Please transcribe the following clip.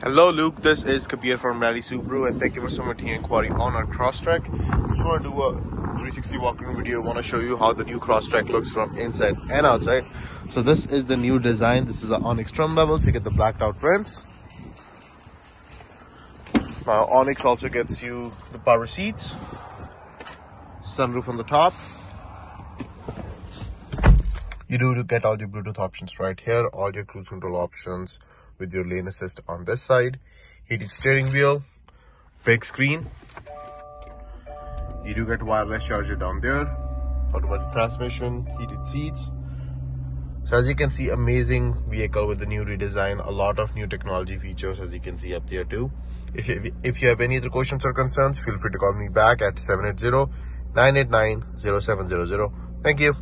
Hello Luke, this is Kabir from Rally Subaru and thank you for submitting an inquiry on our Crosstrek. Just want to do a 360 walkthrough video. I want to show you how the new Crosstrek looks from inside and outside. So this is the new design. This is an Onyx trim level, so you get the blacked out rims. Now Onyx also gets you the power seats, sunroof on the top. You do get all your Bluetooth options right here, all your cruise control options, with your lane assist on this side heated steering wheel big screen. You do get wireless charger down there automatic transmission heated seats. So as you can see amazing vehicle with the new redesign a lot of new technology features as you can see up there too. If you if you have any other questions or concerns feel free to call me back at 780 989 0700 thank you